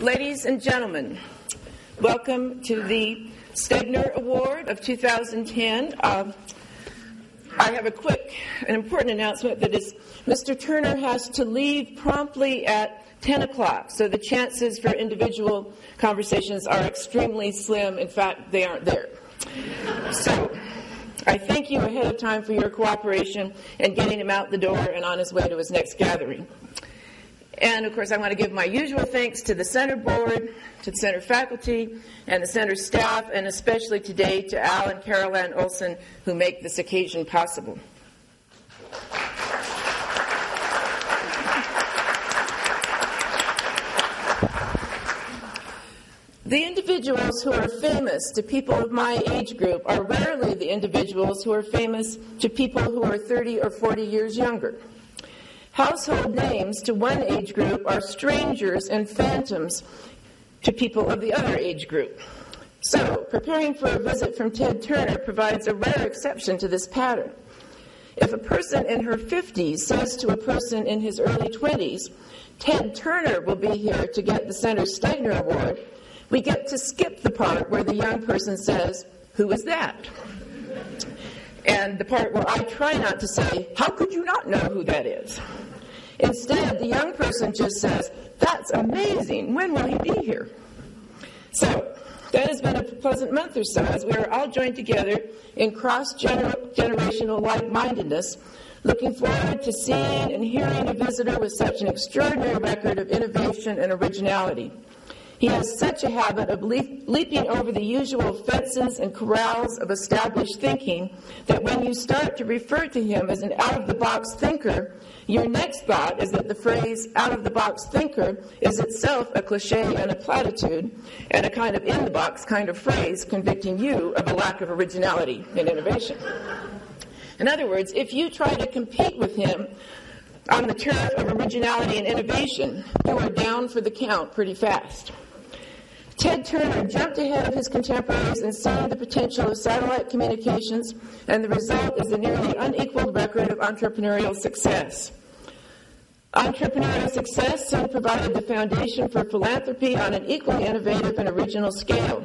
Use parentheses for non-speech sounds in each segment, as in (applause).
Ladies and gentlemen, welcome to the Stegner Award of 2010. Uh, I have a quick and important announcement that is Mr. Turner has to leave promptly at 10 o'clock, so the chances for individual conversations are extremely slim. In fact, they aren't there. So, I thank you ahead of time for your cooperation in getting him out the door and on his way to his next gathering. And of course, I want to give my usual thanks to the Center Board, to the Center faculty, and the Center staff, and especially today to Al and Carol Ann Olson who make this occasion possible. The individuals who are famous to people of my age group are rarely the individuals who are famous to people who are 30 or 40 years younger. Household names to one age group are strangers and phantoms to people of the other age group. So, preparing for a visit from Ted Turner provides a rare exception to this pattern. If a person in her 50s says to a person in his early 20s, Ted Turner will be here to get the Center Stegner Award, we get to skip the part where the young person says, Who is that? And the part where I try not to say, How could you not know who that is? Instead, the young person just says, That's amazing. When will he be here? So, that has been a pleasant month or so as we are all joined together in cross generational like mindedness, looking forward to seeing and hearing a visitor with such an extraordinary record of innovation and originality. He has such a habit of leap, leaping over the usual fences and corrals of established thinking that when you start to refer to him as an out of the box thinker, your next thought is that the phrase out of the box thinker is itself a cliche and a platitude and a kind of in the box kind of phrase convicting you of a lack of originality and innovation. In other words, if you try to compete with him on the turf of originality and innovation, you are down for the count pretty fast. Ted Turner jumped ahead of his contemporaries and saw the potential of satellite communications, and the result is a nearly unequaled record of entrepreneurial success. Entrepreneurial success soon provided the foundation for philanthropy on an equally innovative and original scale.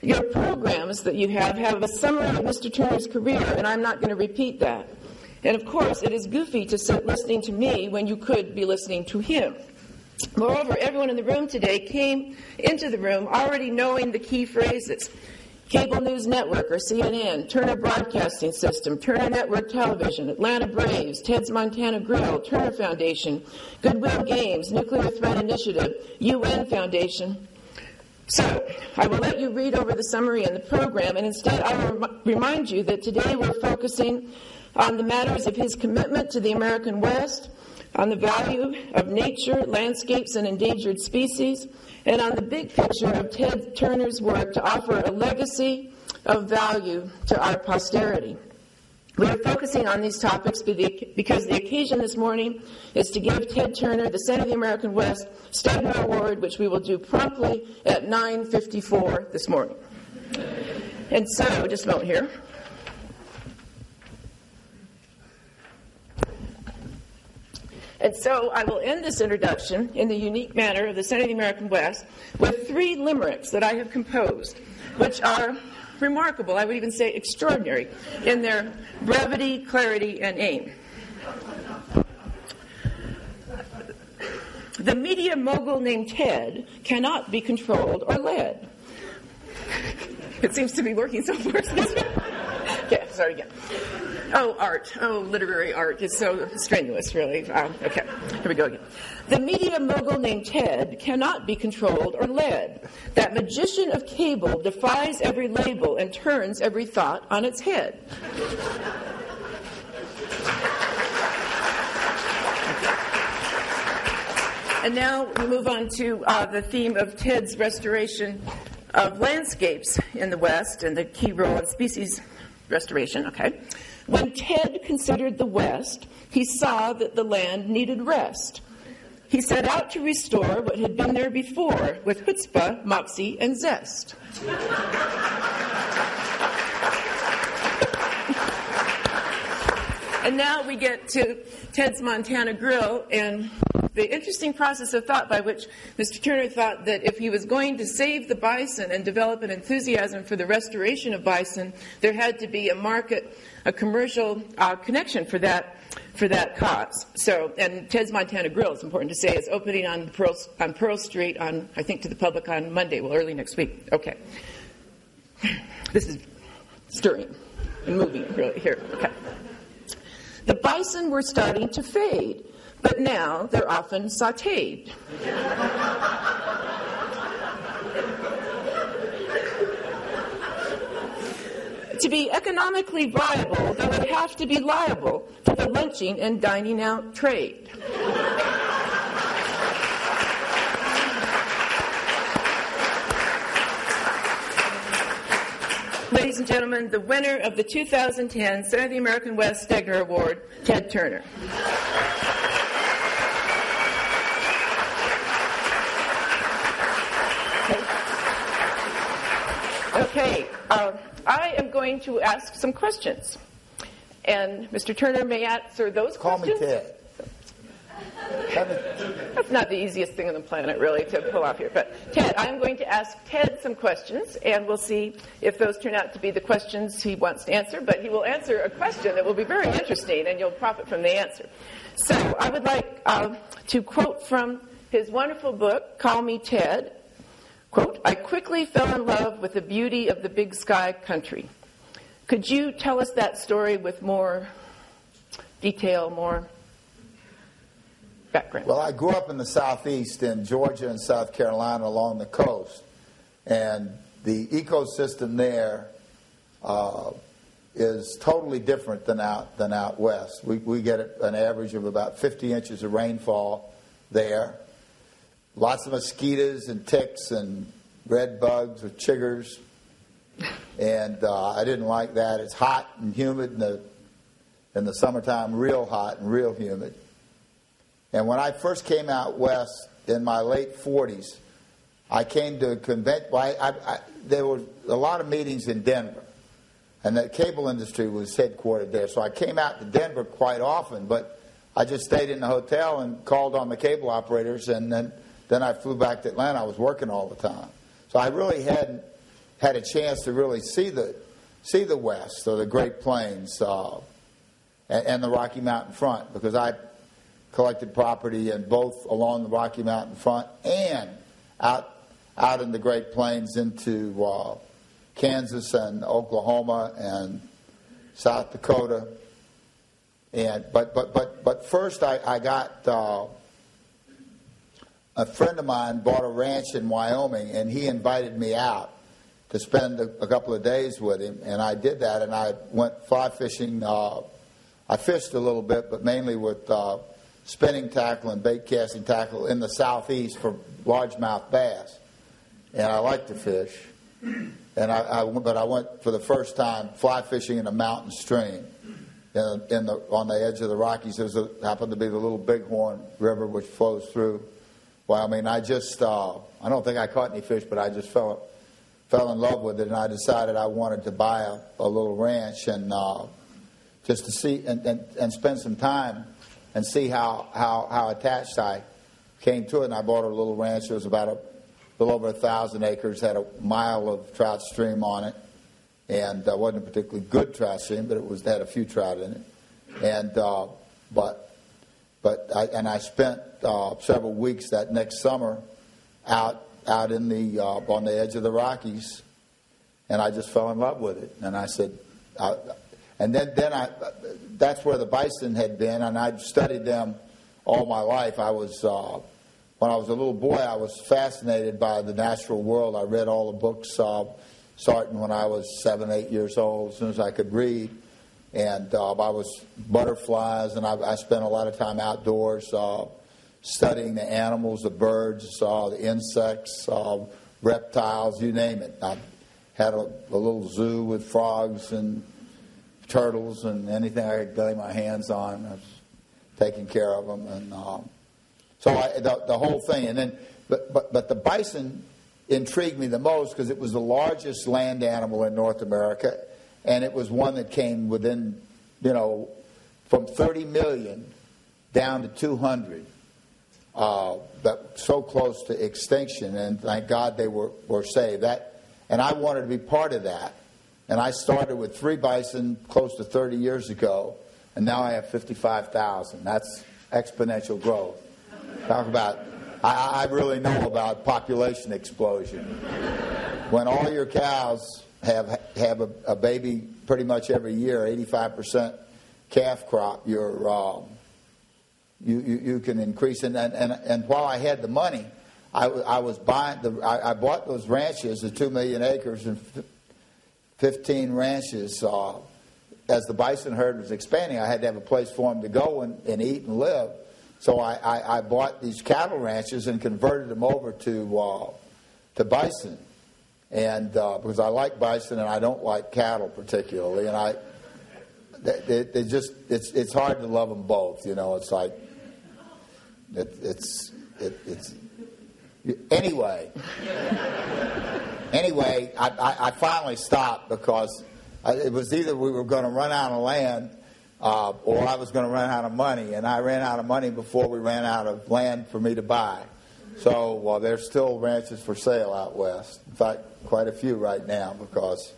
Your programs that you have have a summary of Mr. Turner's career, and I'm not going to repeat that. And of course, it is goofy to sit listening to me when you could be listening to him. Moreover, everyone in the room today came into the room already knowing the key phrases Cable News Network or CNN, Turner Broadcasting System, Turner Network Television, Atlanta Braves, Ted's Montana Grill, Turner Foundation, Goodwill Games, Nuclear Threat Initiative, UN Foundation. So, I will let you read over the summary and the program, and instead I will remind you that today we're focusing on the matters of his commitment to the American West, on the value of nature, landscapes, and endangered species, and on the big picture of Ted Turner's work to offer a legacy of value to our posterity. We are focusing on these topics because the occasion this morning is to give Ted Turner the Center of the American West Stegner Award, which we will do promptly at 9.54 this morning. And so, just a moment here. And so I will end this introduction in the unique manner of the Center of the American West with three limericks that I have composed, which are remarkable, I would even say extraordinary, in their brevity, clarity, and aim. The media mogul named Ted cannot be controlled or led. It seems to be working so far. (laughs) sorry again. Oh, art. Oh, literary art. It's so strenuous, really. Um, okay, here we go again. The media mogul named Ted cannot be controlled or led. That magician of cable defies every label and turns every thought on its head. And now we move on to uh, the theme of Ted's restoration of landscapes in the West and the key role in species restoration. Okay. When Ted considered the West, he saw that the land needed rest. He set out to restore what had been there before with chutzpah, moxie, and zest. And now we get to Ted's Montana Grill, and the interesting process of thought by which Mr. Turner thought that if he was going to save the bison and develop an enthusiasm for the restoration of bison, there had to be a market, a commercial uh, connection for that for that cause. So, and Ted's Montana Grill, it's important to say, is opening on Pearl, on Pearl Street on, I think, to the public on Monday, well, early next week. Okay. This is stirring and moving really here. Okay. The bison were starting to fade, but now they're often sauteed. to be economically viable, they would have to be liable to the lunching and dining out trade. Ladies and gentlemen, the winner of the 2010 Center of the American West Stegner Award, Ted Turner. Okay, uh, I am going to ask some questions. And Mr. Turner may answer those Call questions. me Ted. That's not the easiest thing on the planet, really, to pull off here. But Ted, I'm going to ask Ted some questions, and we'll see if those turn out to be the questions he wants to answer. But he will answer a question that will be very interesting, and you'll profit from the answer. So I would like uh, to quote from his wonderful book, Call Me Ted. Quote, I quickly fell in love with the beauty of the big sky country. Could you tell us that story with more detail, more background? Well, I grew up in the southeast in Georgia and South Carolina along the coast, and the ecosystem there uh, is totally different than out than out west. We, we get an average of about 50 inches of rainfall there. Lots of mosquitoes and ticks and red bugs or chiggers, and uh, I didn't like that. It's hot and humid in the in the summertime, real hot and real humid. And when I first came out west in my late 40s, I came to a convention. Well, I, I, there were a lot of meetings in Denver, and the cable industry was headquartered there. So I came out to Denver quite often, but I just stayed in the hotel and called on the cable operators, and then, then I flew back to Atlanta. I was working all the time. So I really hadn't had a chance to really see the, see the West or the Great Plains uh, and, and the Rocky Mountain front because I collected property in both along the Rocky Mountain front and out out in the Great Plains into uh, Kansas and Oklahoma and South Dakota. And but but but but first I, I got uh, a friend of mine bought a ranch in Wyoming and he invited me out to spend a, a couple of days with him and I did that and I went fly fishing. Uh, I fished a little bit, but mainly with uh, spinning tackle and bait casting tackle in the southeast for largemouth bass, and I like to fish. And I, I, but I went for the first time fly fishing in a mountain stream in, in the, on the edge of the Rockies. There a, happened to be the little Bighorn River which flows through Wyoming. I mean I just, uh, I don't think I caught any fish, but I just fell, fell in love with it, and I decided I wanted to buy a, a little ranch and uh, just to see and, and, and spend some time and see how, how, how attached I came to it. And I bought a little ranch. It was about a little over a thousand acres, had a mile of trout stream on it, and uh, wasn't a particularly good trout stream, but it was had a few trout in it. And uh, but but I, and I spent uh, several weeks that next summer out out in the uh, on the edge of the Rockies, and I just fell in love with it. And I said, and then, then I, that's where the bison had been, and I'd studied them all my life. I was, uh, when I was a little boy, I was fascinated by the natural world. I read all the books uh, starting when I was seven, eight years old, as soon as I could read. And uh, I was butterflies, and I, I, spent a lot of time outdoors uh, studying the animals, the birds, uh, the insects, uh, reptiles, you name it. I had a, a little zoo with frogs and turtles and anything I could lay my hands on. I was taking care of them, and um, so I, the, the whole thing. And then, but but but the bison intrigued me the most because it was the largest land animal in North America, and it was one that came within, you know, from 30 million down to 200 uh, that so close to extinction, and thank God they were, were saved. That, and I wanted to be part of that. And I started with three bison close to 30 years ago, and now I have 55,000. That's exponential growth. Talk about, I, I really know about population explosion. When all your cows have, have a, a baby pretty much every year, 85% calf crop, you're, um, you, you, you, can increase. And, and, and while I had the money, I, I was buying, the, I, I, bought those ranches, the two million acres and 15 ranches. Uh, as the bison herd was expanding, I had to have a place for them to go and, and eat and live. So I, I, I, bought these cattle ranches and converted them over to, uh, to bison. And uh, because I like bison and I don't like cattle particularly, and I, they, they just it's it's hard to love them both. You know, it's like it, it's it, it's anyway. anyway, I, I, I, finally stopped because I, it was either we were going to run out of land uh, or I was going to run out of money, and I ran out of money before we ran out of land for me to buy. So well, there's still ranches for sale out west. In fact, quite a few right now because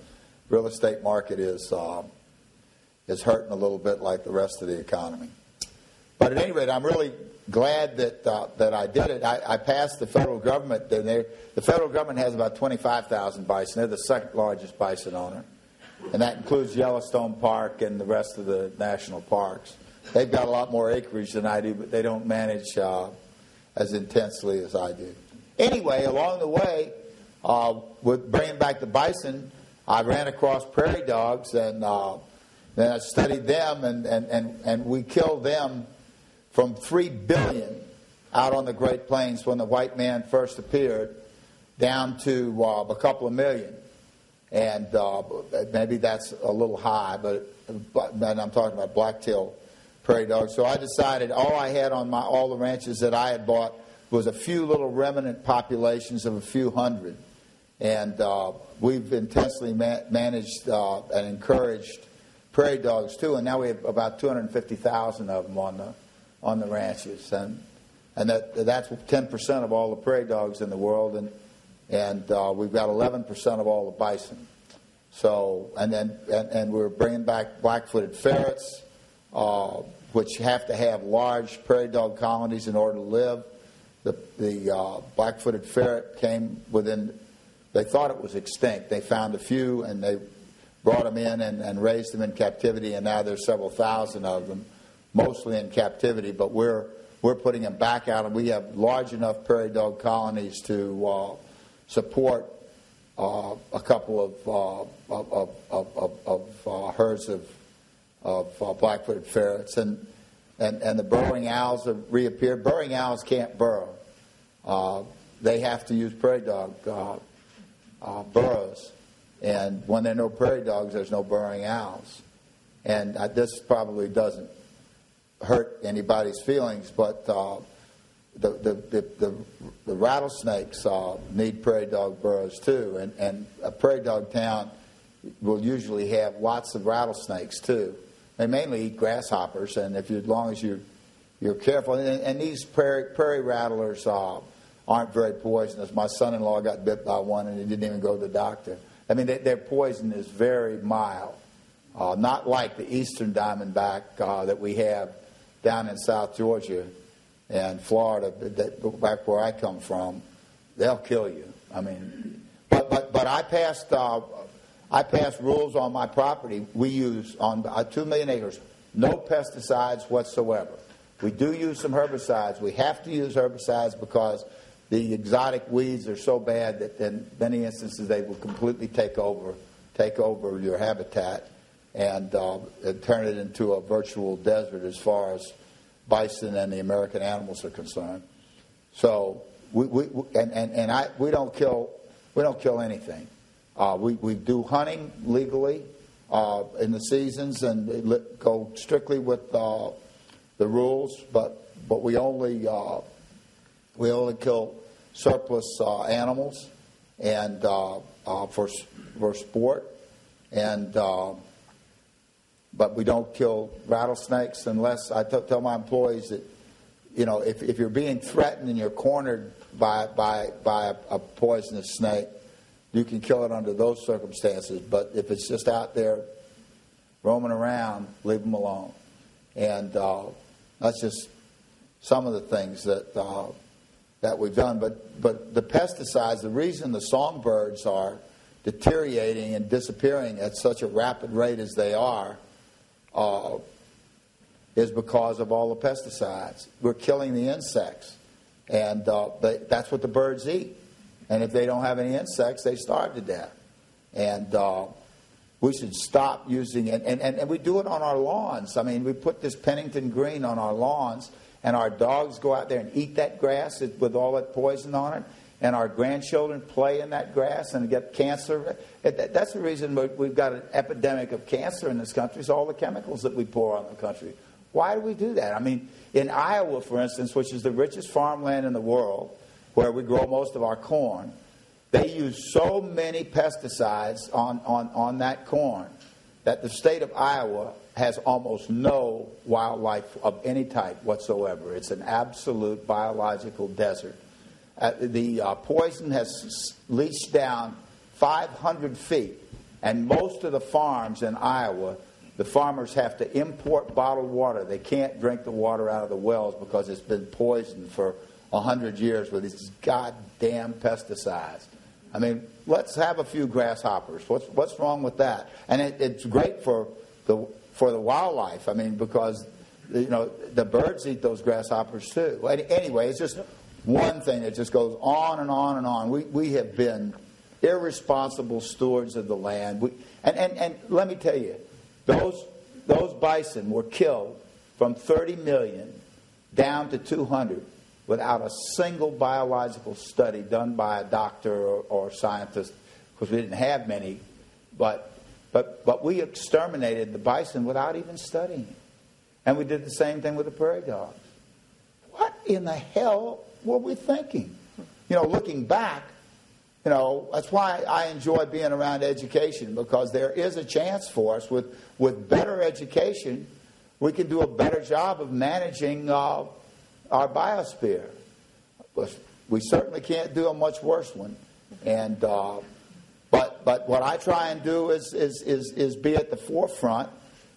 real estate market is uh, is hurting a little bit like the rest of the economy. But at any rate, I'm really glad that uh, that I did it. I, I passed the federal government. The federal government has about 25,000 bison. They're the second largest bison owner, and that includes Yellowstone Park and the rest of the national parks. They've got a lot more acreage than I do, but they don't manage uh, as intensely as I do. Anyway, along the way, uh, with bringing back the bison, I ran across prairie dogs and uh, then I studied them, and, and, and, and we killed them from 3 billion out on the Great Plains when the white man first appeared down to uh, a couple of million. And uh, maybe that's a little high, but, but I'm talking about black-tailed prairie dogs. So I decided all I had on my all the ranches that I had bought was a few little remnant populations of a few hundred. And uh, we've intensely ma- managed uh, and encouraged prairie dogs too, and now we have about 250,000 of them on the on the ranches, and and that that's 10 percent of all the prairie dogs in the world, and and uh, we've got 11 percent of all the bison. So and then and, and we're bringing back black-footed ferrets, uh, which have to have large prairie dog colonies in order to live. The the uh, black-footed ferret came within. They thought it was extinct. They found a few, and they brought them in and, and raised them in captivity, and now there's several thousand of them mostly in captivity, but we're we're putting them back out, and we have large enough prairie dog colonies to uh, support uh, a couple of uh, of, of, of, of uh, herds of of uh, black-footed ferrets, and, and and the burrowing owls have reappeared. Burrowing owls can't burrow; uh, they have to use prairie dog burrows, and when there are no prairie dogs, there's no burrowing owls. And this probably doesn't hurt anybody's feelings, but uh, the, the, the, the, rattlesnakes uh, need prairie dog burrows too, and, and a prairie dog town will usually have lots of rattlesnakes too. They mainly eat grasshoppers, and if you, as long as you you're careful, and, and these prairie, prairie rattlers uh, aren't very poisonous. My son-in-law got bit by one, and he didn't even go to the doctor. I mean, they, their poison is very mild, uh, not like the eastern diamondback uh, that we have down in South Georgia and Florida, that, back where I come from, they'll kill you. I mean, but but but I passed uh, I passed rules on my property. We use on uh, two million acres, no pesticides whatsoever. We do use some herbicides. We have to use herbicides because the exotic weeds are so bad that in many instances they will completely take over take over your habitat and uh, turn it into a virtual desert as far as bison and the American animals are concerned. So we, we and, and, and I we don't kill we don't kill anything. Uh, we we do hunting legally uh, in the seasons and go strictly with uh, the rules, but but we only uh, we only kill surplus uh, animals and uh, for for sport and but we don't kill rattlesnakes unless I t- tell my employees that you know, if, if you're being threatened and you're cornered by, by, by a, a poisonous snake, you can kill it under those circumstances. But if it's just out there roaming around, leave them alone. And uh, that's just some of the things that uh, that we've done. But but the pesticides, the reason the songbirds are deteriorating and disappearing at such a rapid rate as they are, uh, is because of all the pesticides. We're killing the insects, and uh, they, that's what the birds eat. And if they don't have any insects, they starve to death. And uh, we should stop using it. And, and, and we do it on our lawns. I mean, we put this Pennington green on our lawns, and our dogs go out there and eat that grass with all that poison on it. And our grandchildren play in that grass and get cancer. That's the reason we've got an epidemic of cancer in this country, is all the chemicals that we pour on the country. Why do we do that? I mean, in Iowa, for instance, which is the richest farmland in the world, where we grow most of our corn, they use so many pesticides on, on, on that corn that the state of Iowa has almost no wildlife of any type whatsoever. It's an absolute biological desert. Uh, the uh, poison has leached down 500 feet, and most of the farms in Iowa, the farmers have to import bottled water. They can't drink the water out of the wells because it's been poisoned for 100 years with these goddamn pesticides. I mean, let's have a few grasshoppers. What's, what's wrong with that? And it, it's great for the, for the wildlife, I mean, because you know, the birds eat those grasshoppers too. Anyway, it's just one thing that just goes on and on and on. We, we have been irresponsible stewards of the land. We, and, and, and let me tell you, those, those bison were killed from 30 million down to 200 without a single biological study done by a doctor or, or scientist, because we didn't have many. But, but, but we exterminated the bison without even studying it. And we did the same thing with the prairie dogs. What in the hell were we thinking? You know, looking back, you know, that's why I enjoy being around education because there is a chance for us with, with better education, we can do a better job of managing uh, our biosphere. But We certainly can't do a much worse one. And uh, but but what I try and do is is is, is be at the forefront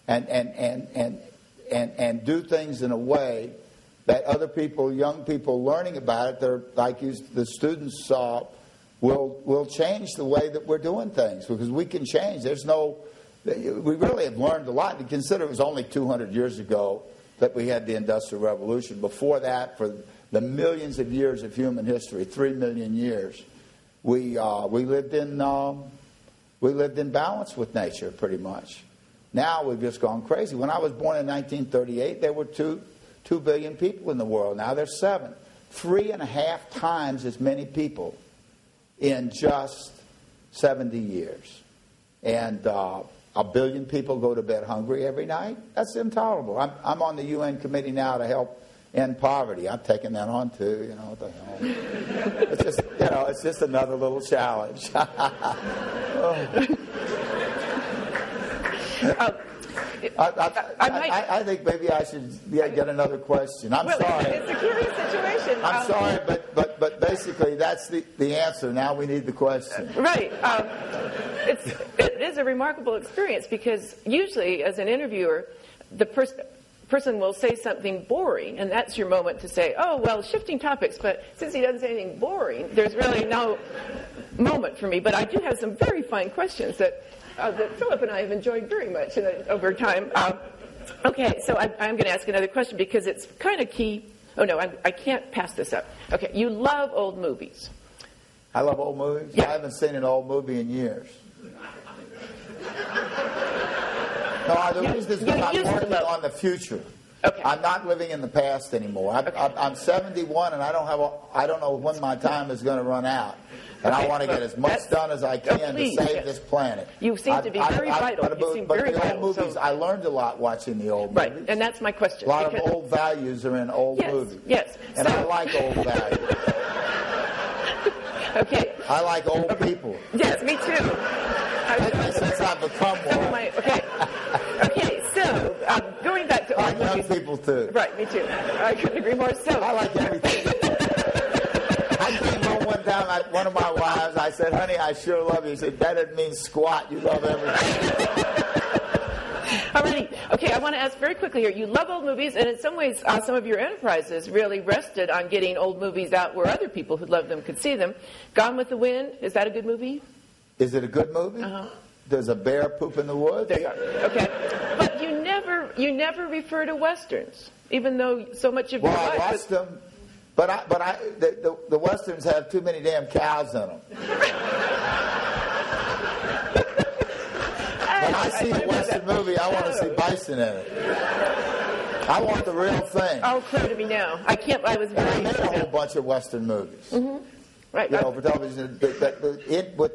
and and, and and and and do things in a way that other people, young people learning about it, they're like you, the students uh, will will change the way that we're doing things because we can change. There's no we really have learned a lot. To consider it was only 200 years ago that we had the Industrial Revolution. Before that, for the millions of years of human history, three million years, we, uh, we, lived in, um, we lived in balance with nature pretty much. Now we've just gone crazy. When I was born in 1938, there were two, two billion people in the world. Now there's seven. Three and a half times as many people in just 70 years. And uh, a billion people go to bed hungry every night. That's intolerable. I'm, I'm on the UN committee now to help end poverty. I'm taking that on too. You know what the hell? it's just you know, it's just another little challenge. (laughs) oh. uh, (laughs) I, I, I, I, think maybe I should get another question. I'm well, sorry. It's a curious situation. I'm um, sorry, but, but, but basically that's the, the answer. Now we need the question. Right. Um, it's, it is a remarkable experience because usually, as an interviewer, the person person will say something boring, and that's your moment to say, oh, well, shifting topics, but since he doesn't say anything boring, there's really no moment for me. But I do have some very fine questions that uh, that Philip and I have enjoyed very much over time. Um, okay, so I, I'm going to ask another question because it's kind of key. Oh no, I'm, I can not pass this up. Okay, you love old movies. I love old movies. Yeah. I haven't seen an old movie in years. No, the reason is because I'm working on the future. Okay. I'm not living in the past anymore. I'm, okay. I'm 71 and I don't have a, I don't know when my time is going to run out. And okay, I want to get as much done as I can please, to save yes. this planet. You seem I, to be very I, vital. But, you seem but very the vital, old movies, so. I learned a lot watching the old right, movies. Right, and that's my question. A lot of old values are in old yes, movies. Yes, and so. I like old values. (laughs) okay. I like old people. Yes, me too. I, since I've become one. My, okay. Okay, so um, going back to I old like young movies. people too. Right, me too. I couldn't agree more. So, I like everything. I one time, I, one of my wives, I said, honey, I sure love you. She said, that doesn't mean squat. You love everything. Alrighty. Okay, I want to ask very quickly here. You love old movies, and in some ways, uh, some of your enterprises really rested on getting old movies out where other people who love them could see them. Gone with the Wind, is that a good movie? Is it a good movie? Uh-huh. Does a bear poop in the woods? There you are. Okay. But you never, you never refer to westerns, even though so much of Well, your I life. watched was- them, but I, but I, the, the, the westerns have too many damn cows in them. When I see a western movie, I want to see bison in it. I want the real thing. Oh, clear to me now. I can't. I was I made a whole bunch of western movies. right. you uh, know, for television. That, that, that- it with,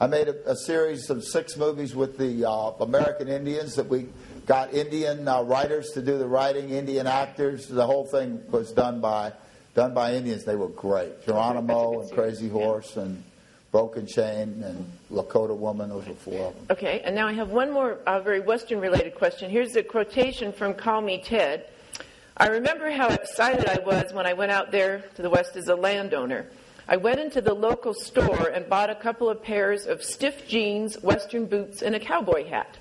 I made a, a series of six movies with the uh, American Indians that we got Indian uh, writers to do the writing, Indian actors. The whole thing was done by done by Indians. They were great. Geronimo and Crazy Horse and Broken Chain and Lakota Woman. Those were four of them. Okay, and now I have one more uh, very Western related question. Here's a quotation from Call Me Ted. I remember how excited I was when I went out there to the West as a landowner. I went into the local store and bought a couple of pairs of stiff jeans, Western boots, and a cowboy hat.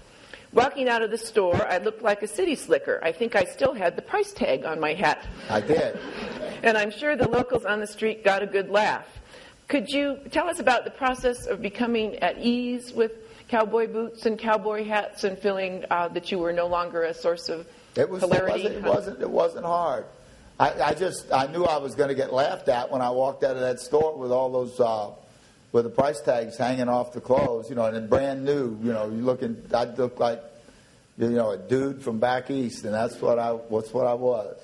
Walking out of the store, I looked like a city slicker. I think I still had the price tag on my hat. I did. And I'm sure the locals on the street got a good laugh. Could you tell us about the process of becoming at ease with cowboy boots and cowboy hats and feeling uh, that you were no longer a source of It was. It hilarity? wasn't. It wasn't, it wasn't hard. I, I just. I knew I was going to get laughed at when I walked out of that store with all those. Uh, with the price tags hanging off the clothes, you know, and brand new. You know, you looking. I looked like, you know, a dude from back east, and that's what I. What's what I was.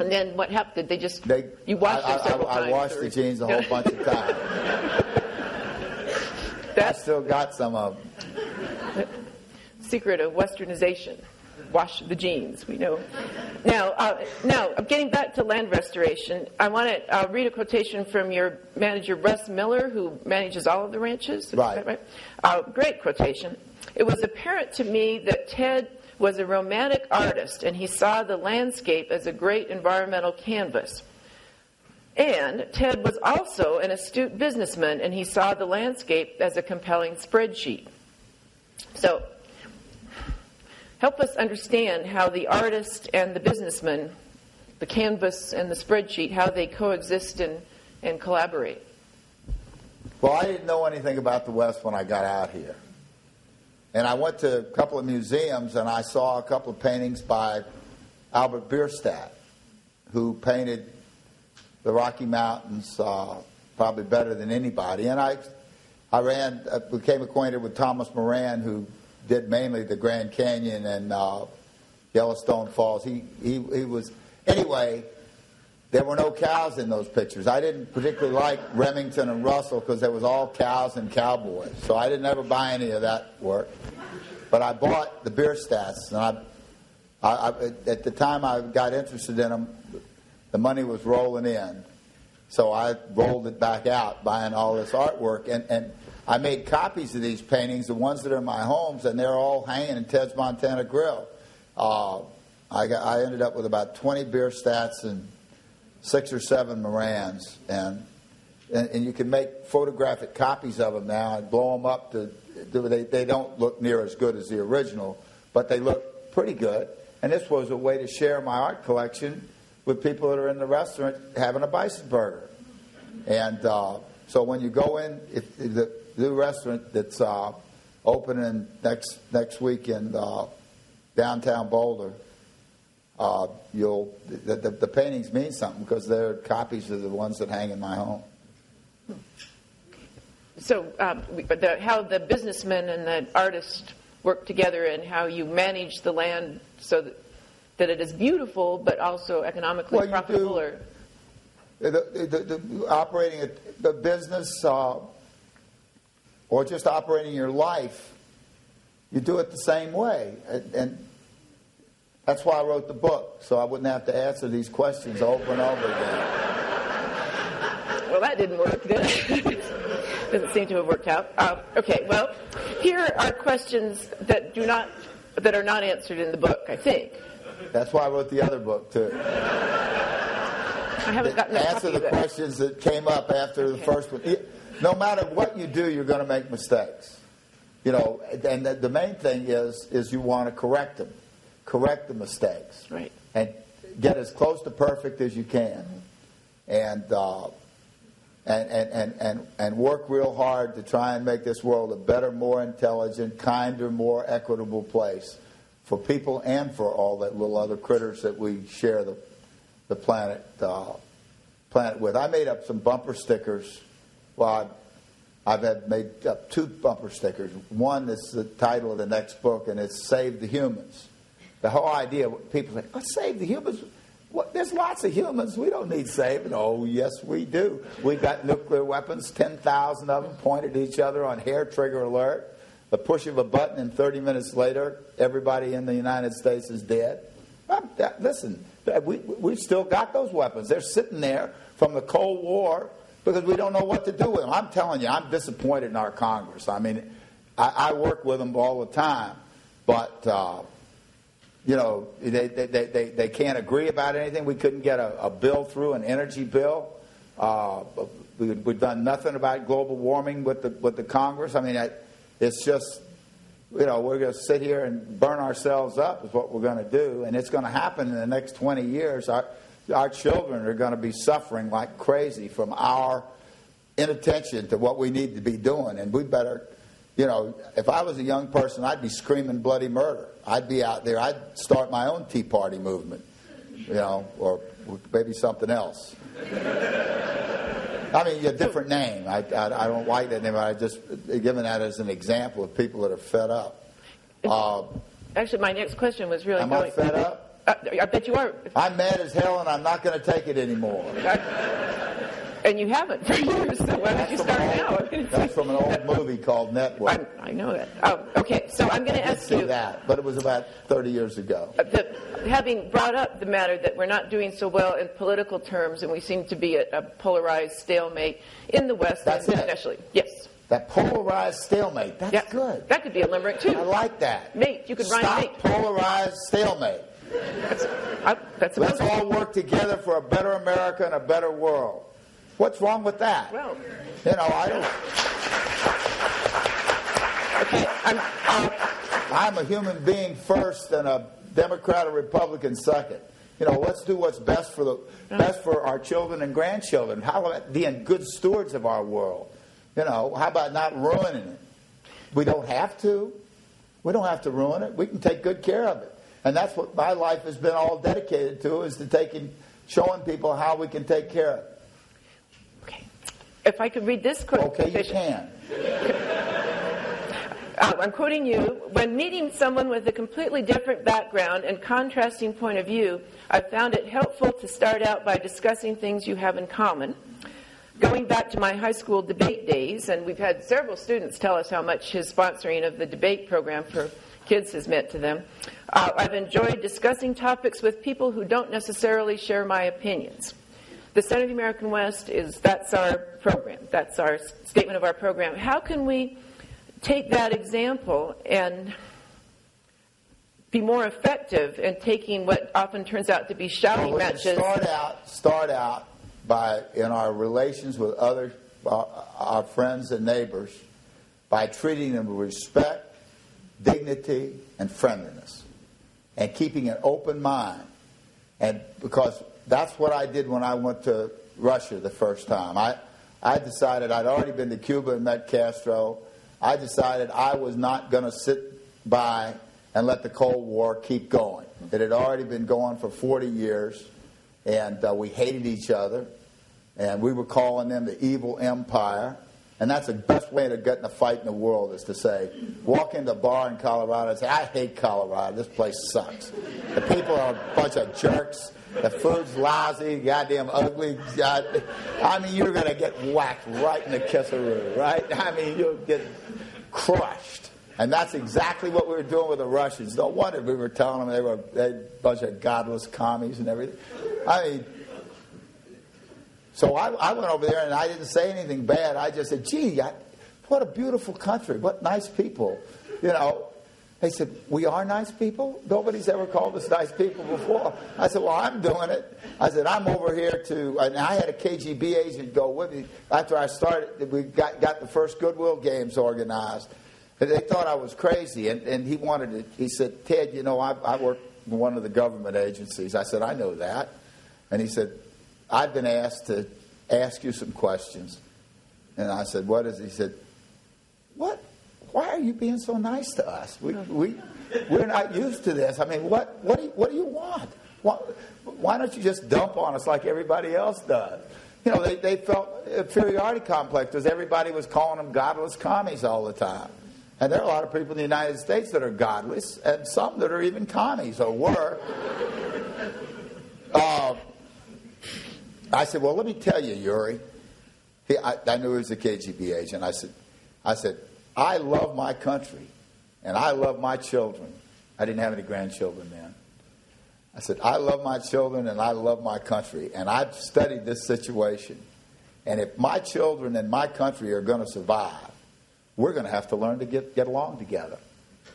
And then what happened? Did they just They. you washed I, them several I, I times? washed or- the jeans a whole bunch of times. (laughs) I still got some of them. secret of westernization. Wash the jeans, we know. Now, uh, now, getting back to land restoration, I want to uh, read a quotation from your manager, Russ Miller, who manages all of the ranches. Right. right? Uh, great quotation. It was apparent to me that Ted was a romantic artist and he saw the landscape as a great environmental canvas. And Ted was also an astute businessman and he saw the landscape as a compelling spreadsheet. So, help us understand how the artist and the businessman, the canvas and the spreadsheet, how they coexist and, and collaborate. Well, I didn't know anything about the West when I got out here. And I went to a couple of museums and I saw a couple of paintings by Albert Bierstadt, who painted the Rocky Mountains uh, probably better than anybody. And I, I ran, uh, became acquainted with Thomas Moran, who did mainly the Grand Canyon and uh, Yellowstone Falls. He, he, he was, anyway, there were no cows in those pictures. I didn't particularly like Remington and Russell because there was all cows and cowboys. So I didn't ever buy any of that work. But I bought the Bierstadts, and I, I, I, at the time I got interested in them, the money was rolling in. So I rolled it back out, buying all this artwork, and, and I made copies of these paintings, the ones that are in my homes, and they're all hanging in Ted's Montana Grill. Uh, I, got, I ended up with about 20 Bierstadts and six or seven Morans, and, and and you can make photographic copies of them now and blow them up. To they they don't look near as good as the original, but they look pretty good. And this was a way to share my art collection with people that are in the restaurant having a bison burger. And uh, so when you go in, if the new restaurant that's uh, opening next next week in uh, downtown Boulder, uh, you'll the, the, the paintings mean something because they're copies of the ones that hang in my home. So, um, but the, how the businessman and the artist work together and how you manage the land so that, that it is beautiful but also economically Well, profitable do- or The, the, the, the operating a, the business uh, or just operating your life, you do it the same way, and, and that's why I wrote the book so I wouldn't have to answer these questions over and over again. (laughs) Well, that didn't work. Did it? (laughs) Doesn't seem to have worked out. Uh, okay, well, here are questions that do not that are not answered in the book, I think. That's why I wrote the other book, too. I haven't gotten Answer the questions that came up after the first one. No matter what you do, you're going to make mistakes. You know, and the, the main thing is is you want to correct them, correct the mistakes, Right. and get as close to perfect as you can, and, uh, and, and and and and work real hard to try and make this world a better, more intelligent, kinder, more equitable place for people and for all that little other critters that we share the the planet uh, planet with. I made up some bumper stickers. Well, I've, I've had made up two bumper stickers. One is the title of the next book, and it's "Save the Humans." The whole idea, of people say, "Let's save the humans." There's lots of humans. We don't need saving. Oh, yes, we do. We've got nuclear weapons, 10,000 of them pointed at each other on hair trigger alert. The push of a button, and 30 minutes later, everybody in the United States is dead. Um, that- Listen, we, we've still got those weapons. They're sitting there from the Cold War because we don't know what to do with them. I'm telling you, I'm disappointed in our Congress. I mean, I, I work with them all the time, but, uh, you know, they, they, they, they, can't agree about anything. We couldn't get a, a bill through, an energy bill. Uh, we, we've done nothing about global warming with the, with the Congress. I mean, I, it's just you know, we're going to sit here and burn ourselves up is what we're going to do, and it's going to happen in the next 20 years. Our, our children are going to be suffering like crazy from our inattention to what we need to be doing, and we better, you know, if I was a young person, I'd be screaming bloody murder. I'd be out there. I'd start my own Tea Party movement, you know, or maybe something else. I mean, a different name. I, I, I don't like that name. I just given that as an example of people that are fed up. Uh, Actually, my next question was really am I going. fed up? Uh, I bet you are. I'm mad as hell, and I'm not going to take it anymore. (laughs) And you haven't for years, so why don't you start now? That's from an old movie called Network. I, I know that. Oh, okay, so I'm going to ask you. that, but it was about 30 years ago. uh, the, having brought up the matter that we're not doing so well in political terms, and we seem to be at a polarized stalemate in the West, That's and it. especially yes, That polarized stalemate. That's yeah, good. That could be a limerick too. I like that. Mate, you could rhyme Stop mate. polarized stalemate. That's, I, that's Let's all work together for a better America and a better world. What's wrong with that? well. You know, I don't. Okay, I'm, uh, I'm a human being first and a Democrat or Republican second. You know, let's do what's best for the best for our children and grandchildren. How about being good stewards of our world? You know, how about not ruining it? We don't have to. We don't have to ruin it. We can take good care of it. And that's what my life has been all dedicated to is to taking showing people how we can take care of it. If I could read this quote. Okay, you can. Uh, I'm quoting you. When meeting someone with a completely different background and contrasting point of view, I found it helpful to start out by discussing things you have in common. Going back to my high school debate days, and we've had several students tell us how much his sponsoring of the debate program for kids has meant to them. Uh, I've enjoyed discussing topics with people who don't necessarily share my opinions. The Center of the American West is that's our program. That's our statement of our program. How can we take that example and be more effective in taking what often turns out to be shouting Well, matches? Start out, start out by in our relations with other our, our friends and neighbors by treating them with respect, dignity, and friendliness, and keeping an open mind. And because that's what I did when I went to Russia the first time. I I decided I'd already been to Cuba and met Castro. I decided I was not going to sit by and let the Cold War keep going. It had already been going for 40 years, and uh, we hated each other, and we were calling them the evil empire. And that's the best way to get in a fight in the world is to say, walk into a bar in Colorado and say, I hate Colorado. This place sucks. The people are a bunch of jerks. The food's lousy, goddamn ugly. God, I mean, you're going to get whacked right in the kisseroo, right? I mean, you'll get crushed. And that's exactly what we were doing with the Russians. No wonder we were telling them they were a bunch of godless commies and everything. I mean, so I, I went over there and I didn't say anything bad. I just said, gee, I, what a beautiful country. What nice people. You know, They said, We are nice people? Nobody's ever called us nice people before. I said, Well, I'm doing it. I said, I'm over here to, and I had a KGB agent go with me. After I started, we got, got the first Goodwill Games organized. And they thought I was crazy. And, and he wanted to, he said, Ted, you know, I, I work in one of the government agencies. I said, I know that. And he said, I've been asked to ask you some questions. And I said, What is it? He said, What why are you being so nice to us? We, we, we're not used to this. I mean, what, what, do, you, what do you want? Why, why don't you just dump on us like everybody else does? You know, they, they felt inferiority complex because everybody was calling them godless commies all the time. And there are a lot of people in the United States that are godless, and some that are even commies or were. Uh, I said, "Well, let me tell you, Yuri." He, I, I, knew he was a KGB agent. I said, "I said I love my country and I love my children. I didn't have any grandchildren then. I said, I love my children and I love my country. And I've studied this situation. And if my children and my country are going to survive, we're going to have to learn to get, get along together.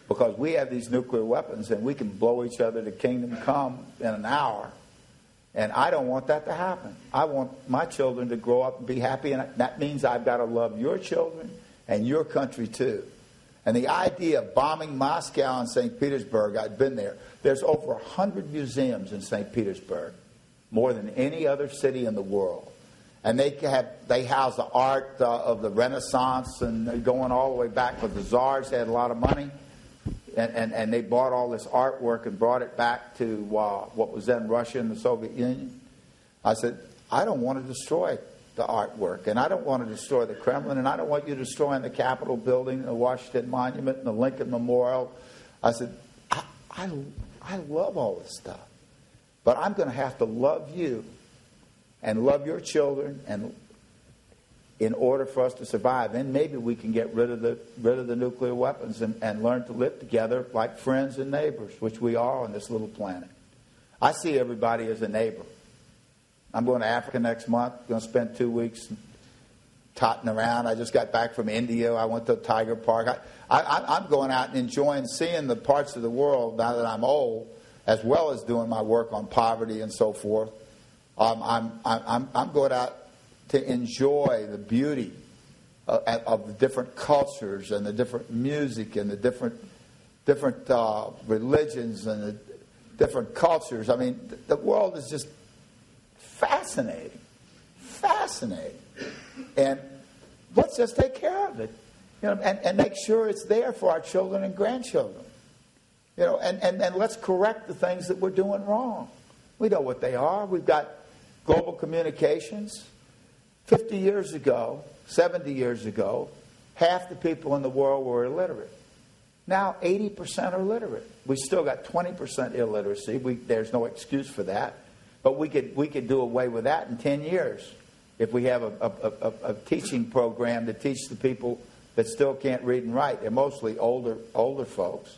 Because we have these nuclear weapons and we can blow each other to kingdom come in an hour. And I don't want that to happen. I want my children to grow up and be happy. And that means I've got to love your children and your country too. And the idea of bombing Moscow and St. Petersburg, I've been there. There's over 100 museums in St. Petersburg, more than any other city in the world. And they, have, they house the art uh, of the Renaissance and going all the way back with the czars. They had a lot of money. And, and, and they bought all this artwork and brought it back to uh, what was then Russia and the Soviet Union. I said, I don't want to destroy the artwork. And I don't want to destroy the Kremlin, and I don't want you destroying the Capitol building, the Washington Monument, and the Lincoln Memorial. I said, I, I, I love all this stuff. But I'm going to have to love you and love your children and in order for us to survive. And maybe we can get rid of the rid of the nuclear weapons and, and learn to live together like friends and neighbors, which we are on this little planet. I see everybody as a neighbor. I'm going to Africa next month. Going to spend two weeks totting around. I just got back from India. I went to Tiger Park. I, I, I'm going out and enjoying seeing the parts of the world now that I'm old, as well as doing my work on poverty and so forth. Um, I'm, I'm, I'm going out to enjoy the beauty of, of, the different cultures and the different music and the different different uh, religions and the different cultures. I mean, the world is just Fascinating. Fascinating. And let's just take care of it. You know, and, and make sure it's there for our children and grandchildren. You know, and, and, and let's correct the things that we're doing wrong. We know what they are. We've got global communications. 50 years ago, 70 years ago, half the people in the world were illiterate. Now 80% are literate. We still got 20% illiteracy. We, there's no excuse for that. But we could, we could do away with that in 10 years if we have a, a, a, a teaching program to teach the people that still can't read and write. They're mostly older, older folks.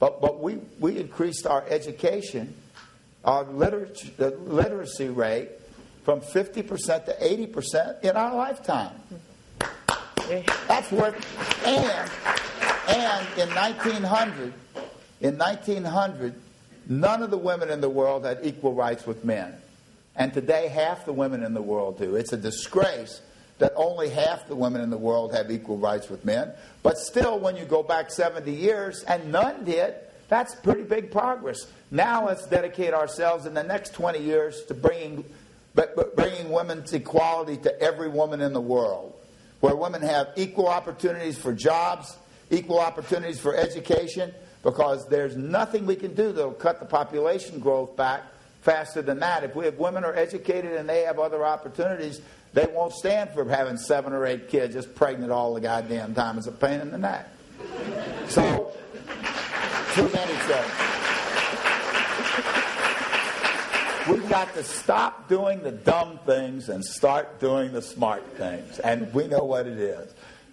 But, but we, we increased our education, our literacy, rate from 50% to 80% in our lifetime. That's worth, and, and in 1900, in 1900, None of the women in the world had equal rights with men. And today, half the women in the world do. It's a disgrace that only half the women in the world have equal rights with men. But still, when you go back 70 years and none did, that's pretty big progress. Now let's dedicate ourselves in the next 20 years to bringing, bringing women's equality to every woman in the world, where women have equal opportunities for jobs, equal opportunities for education, because there's nothing we can do that'll cut the population growth back faster than that. If, we, if women are educated and they have other opportunities, they won't stand for having seven or eight kids just pregnant all the goddamn time. It's a pain in the neck. So, too many children. We've got to stop doing the dumb things and start doing the smart things. And we know what it is.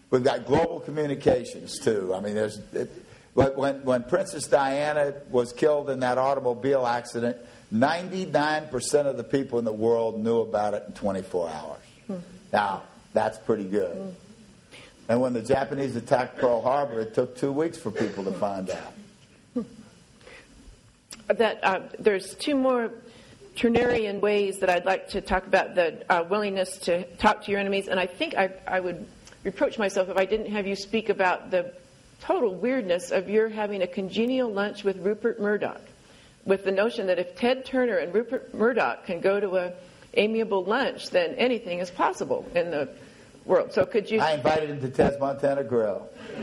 We've got global communications, too. I mean, there's. It, when, when Princess Diana was killed in that automobile accident, 99% of the people in the world knew about it in 24 hours. Hmm. Now, that's pretty good. And when the Japanese attacked Pearl Harbor, it took two weeks for people to find out. that uh, there's two more Turnerian ways that I'd like to talk about the uh, willingness to talk to your enemies, and I think I, I would reproach myself if I didn't have you speak about the total weirdness of your having a congenial lunch with Rupert Murdoch, with the notion that if Ted Turner and Rupert Murdoch can go to a amiable lunch, then anything is possible in the world. So could you? I invited him to Ted's Montana Grill. (laughs)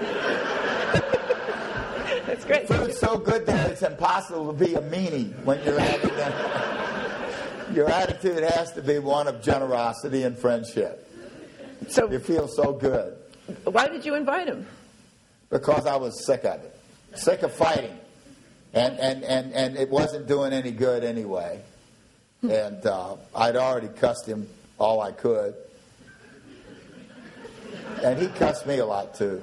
That's great. Food's so good that it's impossible to be a meanie when you're having them. (laughs) Your attitude has to be one of generosity and friendship. So You feel so good why did you invite him? because I was sick of it, sick of fighting, and and and and it wasn't doing any good anyway. And uh, I'd already cussed him all I could, and he cussed me a lot too.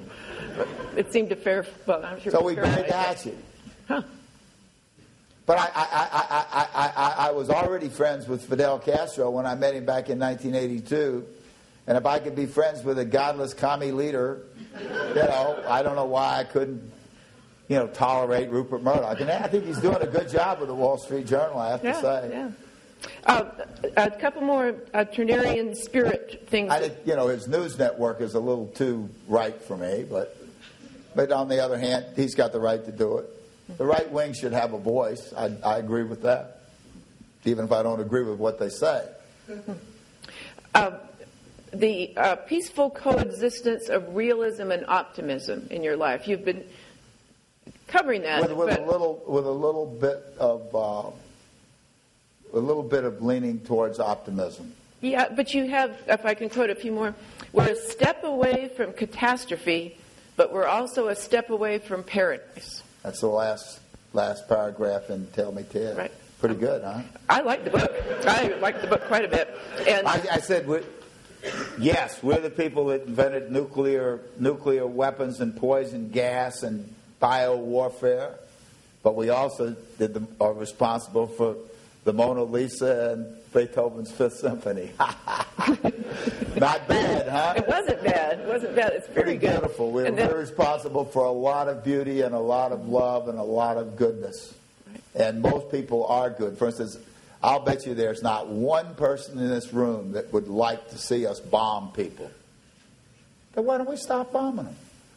It seemed a fair. Well, I'm sure. So we the hatchet. Huh. But I, I, I, I, I, I, I was already friends with Fidel Castro when I met him back in 1982. And if I could be friends with a godless commie leader, you know, I don't know why I couldn't, you know, tolerate Rupert Murdoch. And I think he's doing a good job with the Wall Street Journal, I have to say. yeah. Uh, a couple more uh, Turnerian spirit things. I did, you know, his news network is a little too right for me, but, but on the other hand, he's got the right to do it. The right wing should have a voice. I, I agree with that, even if I don't agree with what they say. Uh, (laughs) the uh, peaceful coexistence of realism and optimism in your life. You've been covering that. With, with a little, with a little bit of, uh, a little bit of leaning towards optimism. Yeah, but you have, if I can quote a few more, we're a step away from catastrophe, but we're also a step away from paradise. That's the last, last paragraph in Call Me Ted. Right. Pretty good, huh? I like the book. (laughs) I like the book quite a bit. And I, I said, we, yes, we're the people that invented nuclear nuclear weapons and poison gas and bio warfare, but we also did the, are responsible for the Mona Lisa and Beethoven's Fifth Symphony. (laughs) Not bad, huh? it wasn't bad. It wasn't bad. It's very Pretty good. beautiful. We're, then- we're responsible for a lot of beauty and a lot of love and a lot of goodness. And most people are good. For instance, I'll bet you there's not one person in this room that would like to see us bomb people. Then why don't we stop bombing them?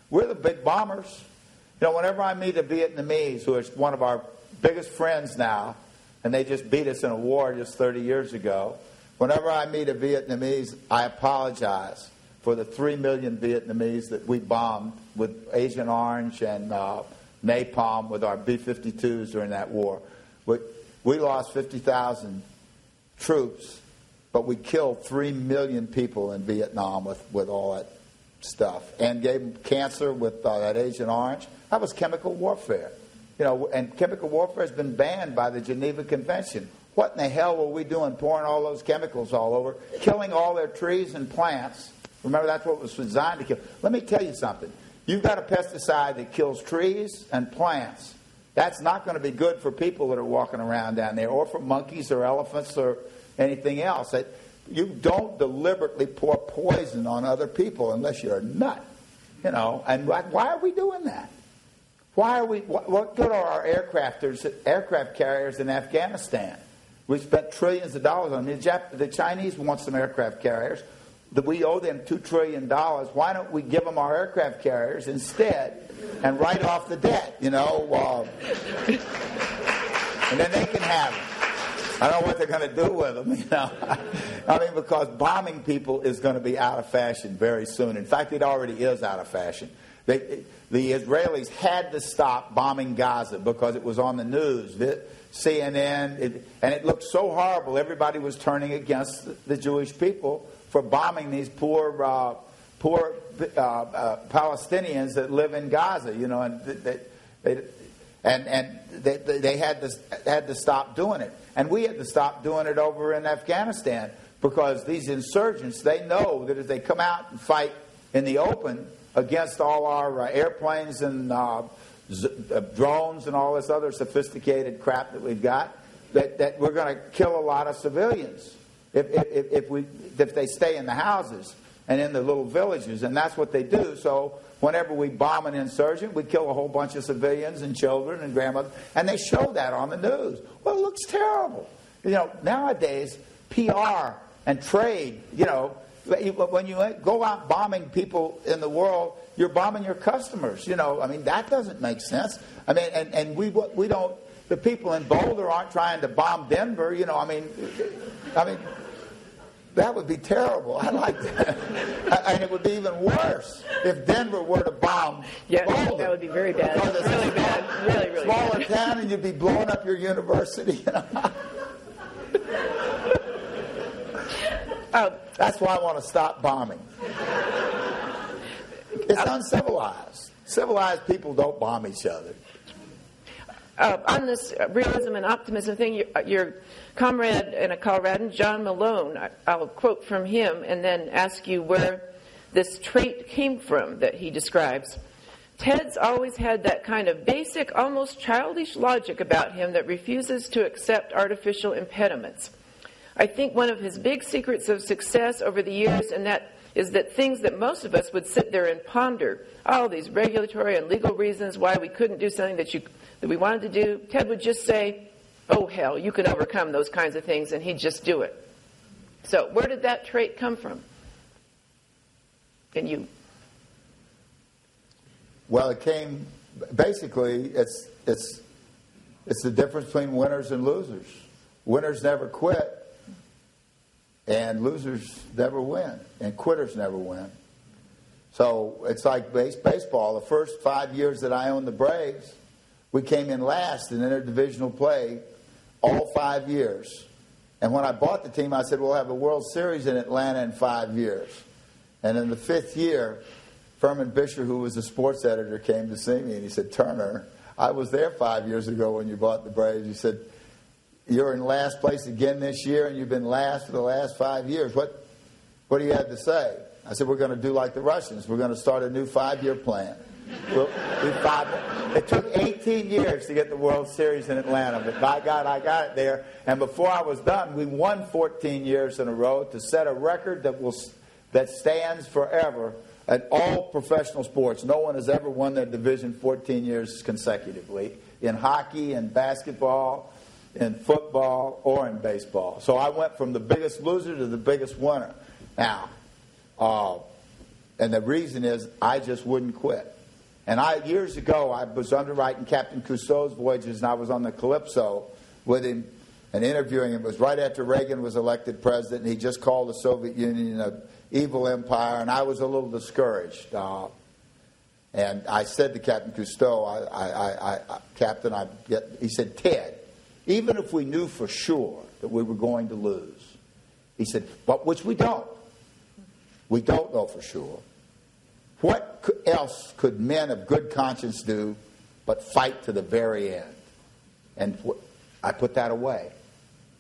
We're the big bombers. You know, whenever I meet a Vietnamese who is one of our biggest friends now, and they just beat us in a war just 30 years ago, whenever I meet a Vietnamese, I apologize for the 3 million Vietnamese that we bombed with Agent Orange and uh, napalm with our B 52s during that war. We, we lost 50,000 troops, but we killed 3 million people in Vietnam with, with all that stuff and gave them cancer with uh, that Agent Orange. That was chemical warfare. You know, and chemical warfare has been banned by the Geneva Convention. What in the hell were we doing pouring all those chemicals all over, killing all their trees and plants? Remember, that's what was designed to kill. Let me tell you something. You've got a pesticide that kills trees and plants. That's not going to be good for people that are walking around down there, or for monkeys or elephants or anything else. That you don't deliberately pour poison on other people unless you're a nut, you know. And why, why are we doing that? Why are we? What, what good are our aircrafters, aircraft carriers in Afghanistan? We spent trillions of dollars on them. The, Jap- the Chinese want some aircraft carriers. That we owe them two trillion dollars. Why don't we give them our aircraft carriers instead and write off the debt? You know, uh, and then they can have them. I don't know what they're going to do with them, (laughs) you know. I mean, because bombing people is going to be out of fashion very soon. In fact, it already is out of fashion. They, the Israelis had to stop bombing Gaza because it was on the news, the CNN, it, and it looked so horrible. Everybody was turning against the, Jewish people for bombing these poor, uh, poor uh, uh, Palestinians that live in Gaza. You know, and they, they, and and they, they had to had to stop doing it, and we had to stop doing it over in Afghanistan because these insurgents they know that if they come out and fight in the open against all our uh, airplanes and uh, z- uh, drones and all this other sophisticated crap that we've got, that, that we're going to kill a lot of civilians if, if, if we if they stay in the houses. and in the little villages, and that's what they do. So whenever we bomb an insurgent, we kill a whole bunch of civilians and children and grandmothers, and they show that on the news. Well, it looks terrible. You know, nowadays, PR and trade, you know, when you go out bombing people in the world, you're bombing your customers. You know, I mean, that doesn't make sense. I mean, and, and we, we don't, the people in Boulder aren't trying to bomb Denver. You know, I mean, I mean, that would be terrible. I like that. (laughs) and it would be even worse if Denver were to bomb yeah, Boulder. that would be very bad. Really bad. Really, really Smaller bad. town and you'd be blowing up your university. You know? (laughs) Oh, That's why I want to stop bombing. It's uncivilized. Civilized people don't bomb each other. uh, on this realism and optimism thing, your, your comrade and a Coloradan, John Malone, I, I'll quote from him and then ask you where this trait came from that he describes. Ted's always had that kind of basic, almost childish logic about him that refuses to accept artificial impediments. I think one of his big secrets of success over the years, and that is that things that most of us would sit there and ponder, all these regulatory and legal reasons why we couldn't do something that you that we wanted to do, Ted would just say, "Oh hell, you can overcome those kinds of things," and he'd just do it. So, where did that trait come from? And you, Well, it came basically. It's it's it's the difference between winners and losers. Winners never quit, and losers never win, and quitters never win. So it's like base, baseball. The first five years that I owned the Braves, we came in last in interdivisional play all five years. And when I bought the team, I said, we'll have a World Series in Atlanta in five years. And in the fifth year, Furman Bisher, who was the sports editor, came to see me and he said, Turner, I was there five years ago when you bought the Braves. He said, You're in last place again this year and you've been last for the last five years. What, what do you have to say? I said, We're going to do like the Russians. We're going to start a new five year plan. We'll five. It took 18 years to get the World Series in Atlanta, but by God, I got it there. And before I was done, we won 14 years in a row to set a record that will that stands forever at all professional sports. No one has ever won their division 14 years consecutively in hockey and basketball, in football, or in baseball. So I went from the biggest loser to the biggest winner. Now, uh, and the reason is I just wouldn't quit. And I years ago I was underwriting Captain Cousteau's voyages, and I was on the Calypso with him and interviewing him. It was right after Reagan was elected president, and he just called the Soviet Union an evil empire, and I was a little discouraged. Uh, and I said to Captain Cousteau, I, I, I, Captain, I get, he said, Ted, even if we knew for sure that we were going to lose, he said, but which we don't. We don't know for sure. What else could men of good conscience do but fight to the very end? And I put that away.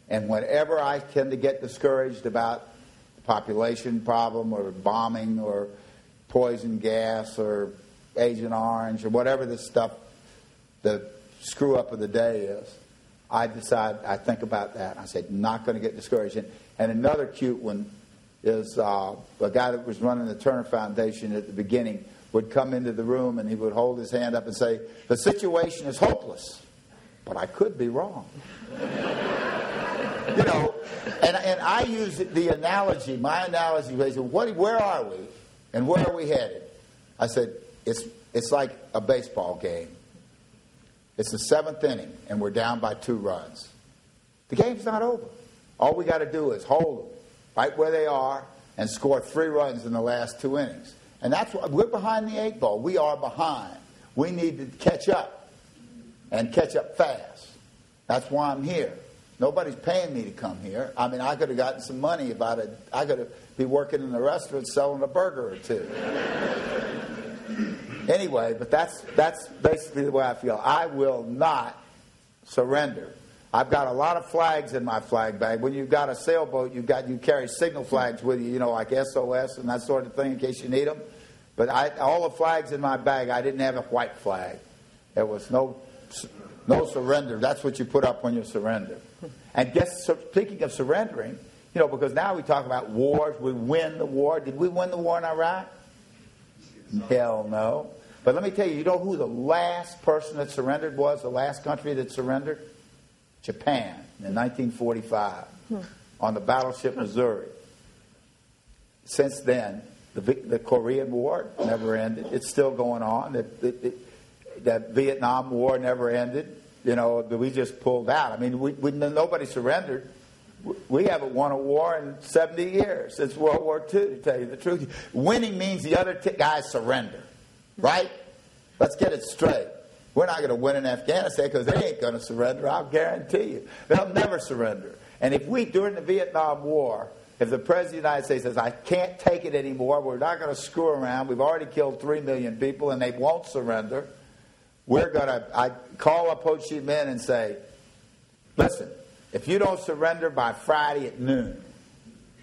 And whenever I tend to get discouraged about the population problem or bombing or poison gas or Agent Orange or whatever this stuff, the screw up of the day is, I decide, I think about that. I say, not going to get discouraged. And, and another cute one is uh, a guy that was running the Turner Foundation at the beginning would come into the room and he would hold his hand up and say, The situation is hopeless, but I could be wrong. (laughs) you know, and, and I use the analogy, my analogy was, what, where are we and where are we headed? I said, it's, it's like a baseball game. It's the seventh inning and we're down by two runs. The game's not over. All we got to do is hold them right where they are and score three runs in the last two innings. And that's what we're behind the eight ball. We are behind. We need to catch up and catch up fast. That's why I'm here. Nobody's paying me to come here. I mean, I could have gotten some money if I'd I could have be working in the restaurant selling a burger or two. (laughs) anyway, but that's that's basically the way I feel. I will not surrender. I've got a lot of flags in my flag bag. When you've got a sailboat, you've got you carry signal flags with you, you know, like SOS and that sort of thing in case you need them. But I, all the flags in my bag, I didn't have a white flag. There was no no surrender. That's what you put up when you surrender. And guess, speaking of surrendering, You know, because now we talk about wars. We win the war. Did we win the war in Iraq? Hell no. But let me tell you, you know who the last person that surrendered was? The last country that surrendered? Japan in 1945 hmm. on the battleship Missouri. Since then, the, the Korean War never ended. It's still going on. The, the Vietnam War never ended. You know, we just pulled out. I mean, we, we, nobody surrendered. We haven't won a war in 70 years since World War II, to tell you the truth. Winning means the other t- guys surrender, right? Let's get it straight. We're not going to win in Afghanistan because they ain't going to surrender, I'll guarantee you. They'll never surrender. And if we, during the Vietnam War, if the President of the United States says, I can't take it anymore, we're not going to screw around, we've already killed 3 million people and they won't surrender, we're going to, I call up Ho Chi Minh and say, listen, if you don't surrender by Friday at noon,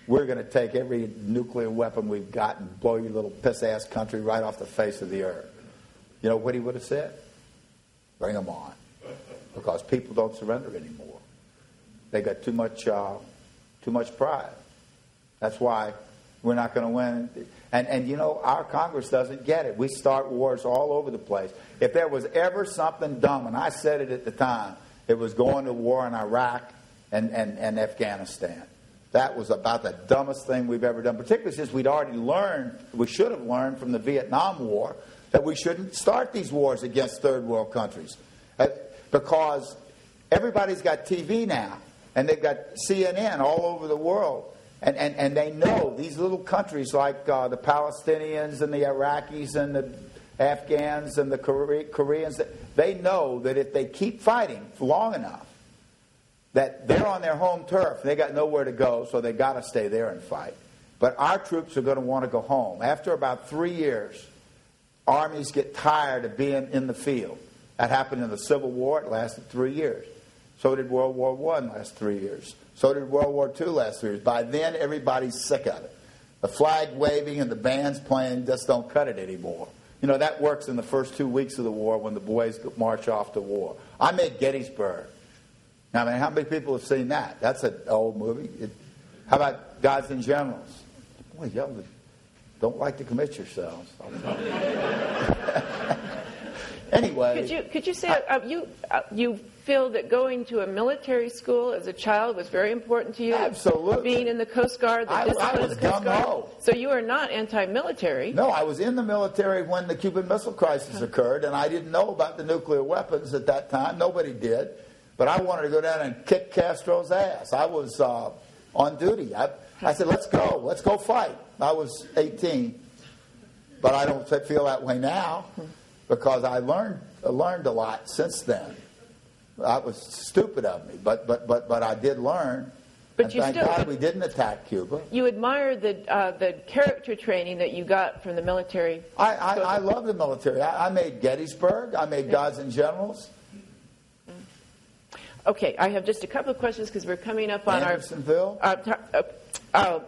we're going to take every nuclear weapon we've got and blow your little piss ass country right off the face of the earth. You know what he would have said? Bring them on. Because people don't surrender anymore. They got too much, uh, too much pride. That's why we're not going to win. And, and you know, our Congress doesn't get it. We start wars all over the place. If there was ever something dumb, and I said it at the time, it was going to war in Iraq and, and, and Afghanistan. That was about the dumbest thing we've ever done, particularly since we'd already learned, we should have learned from the Vietnam War, that we shouldn't start these wars against third world countries. Uh, because everybody's got TV now, and they've got CNN all over the world. And, and, and they know these little countries like uh, the Palestinians and the Iraqis and the Afghans and the Koreans, they know that if they keep fighting long enough, that they're on their home turf. They got nowhere to go, so they got to stay there and fight. But our troops are going to want to go home. After about three years, armies get tired of being in the field. That happened in the Civil War. It lasted three years. So did World War I last three years. So did World War II last three years. By then, everybody's sick of it. The flag waving and the bands playing just don't cut it anymore. You know, that works in the first two weeks of the war when the boys march off to war. I made Gettysburg. I mean, how many people have seen that? That's an old movie. It, how about Gods and Generals? Boy, y'all don't like to commit yourselves. (laughs) anyway, could you could you say I, uh, you uh, you feel that going to a military school as a child was very important to you? Absolutely. Being in the Coast Guard, the I, I the Coast Guard. So you are not anti-military. No, I was in the military when the Cuban Missile Crisis occurred, and I didn't know about the nuclear weapons at that time. Nobody did. But I wanted to go down and kick Castro's ass. I was uh, on duty. I, I said, let's go. Let's go fight. I was 18. But I don't feel that way now because I learned, learned a lot since then. That was stupid of me, but, but, but, but I did learn. But and you thank still, God we didn't attack Cuba. You admire the uh, the character training that you got from the military. I, I, I love the military. I, I, made Gettysburg. I made Gods and Generals. Okay, I have just a couple of questions because we're coming up on Andersonville. our. Uh, uh, uh,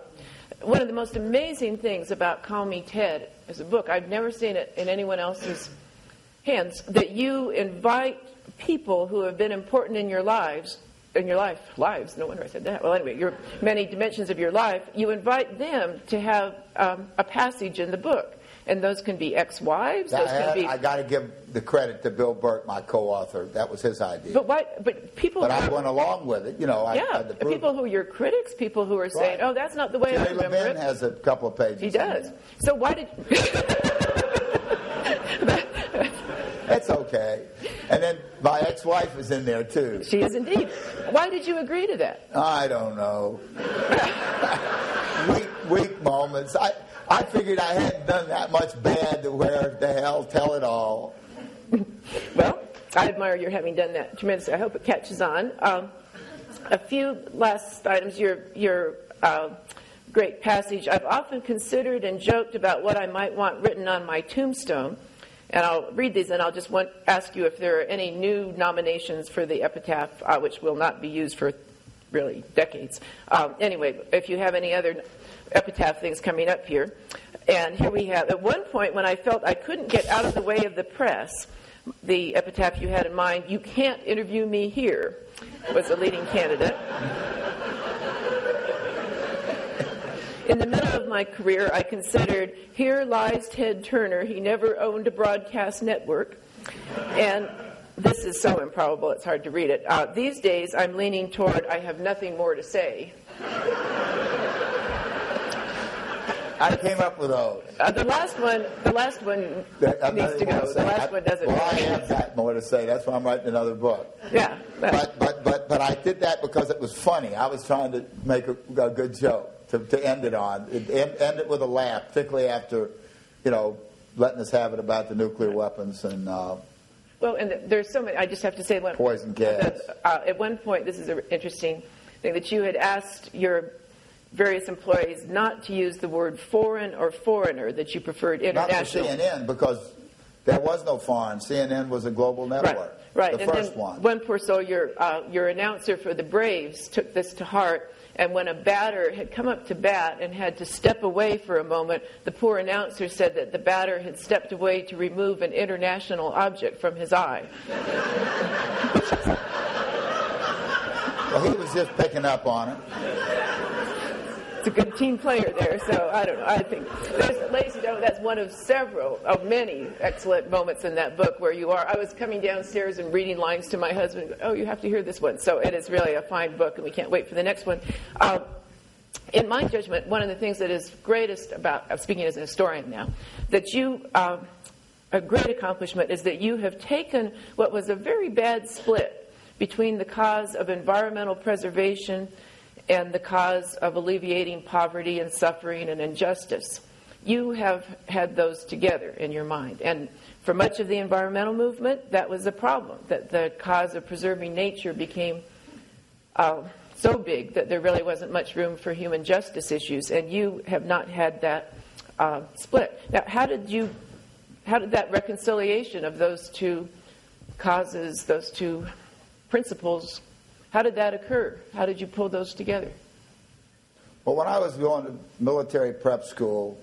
one of the most amazing things about Call Me Ted is a book. I've never seen it in anyone else's hands. That you invite people who have been important in your lives, in your life, lives. No wonder I said that. Well, anyway, your many dimensions of your life. You invite them to have um, a passage in the book and those can be ex-wives. Those I, can be. I got to give the credit to Bill Burke, my co-author. That was his idea. But why? But people. But I went along with it. You know. I, yeah. people who are your critics, people who are saying, right. "Oh, that's not the way Jerry I remember Levin it." has a couple of pages. He does. So why did? (laughs) That's okay. And then my ex-wife is in there too. She is indeed. Why did you agree to that? I don't know. (laughs) weak, weak moments. I, I figured I hadn't done that much bad to where the hell tell it all. well, I admire your having done that tremendously. I hope it catches on. Um, a few last items. Your your uh, great passage. I've often considered and joked about what I might want written on my tombstone. And I'll read these and I'll just want, ask you if there are any new nominations for the epitaph, uh, which will not be used for really decades. Um, anyway, if you have any other epitaph things coming up here. And here we have, at one point when I felt I couldn't get out of the way of the press, the epitaph you had in mind, You Can't Interview Me Here, was the leading candidate. In the middle of my career, I considered, here lies Ted Turner. He never owned a broadcast network. And this is so improbable, it's hard to read it. Uh, these days, I'm leaning toward, I have nothing more to say. I came up with those. Uh, the last one, the last one I'm needs to go. The last I, one doesn't. Well, I have got more to say. That's why I'm writing another book. Yeah. But but but but I did that because it was funny. I was trying to make a, a good joke to, to end it on. It, end, end, it with a laugh, particularly after, you know, letting us have it about the nuclear weapons and. Uh, well, and there's so many. I just have to say one. Poison gas. Uh, at one point, this is an interesting thing that you had asked your various employees not to use the word foreign or foreigner, that you preferred international. Not for CNN, because there was no foreign. CNN was a global network. Right. Right. The and first. One poor soul, your, uh, your announcer for the Braves took this to heart. And when a batter had come up to bat and had to step away for a moment, the poor announcer said that the batter had stepped away to remove an international object from his eye. (laughs) well, he was just picking up on it a good team player there. So I don't know. I think, ladies and gentlemen, that's one of several, of many excellent moments in that book where you are. I was coming downstairs and reading lines to my husband. Oh, you have to hear this one. So it is really a fine book, and we can't wait for the next one. Um, in my judgment, one of the things that is greatest about, uh, speaking as a historian now, that you, uh, a great accomplishment is that you have taken what was a very bad split between the cause of environmental preservation and the cause of alleviating poverty and suffering and injustice. You have had those together in your mind. And for much of the environmental movement, that was a problem, that the cause of preserving nature became uh, so big that there really wasn't much room for human justice issues. And you have not had that uh, split. Now, how did you, how did that reconciliation of those two causes, those two principles how did that occur? How did you pull those together? Well, when I was going to military prep school,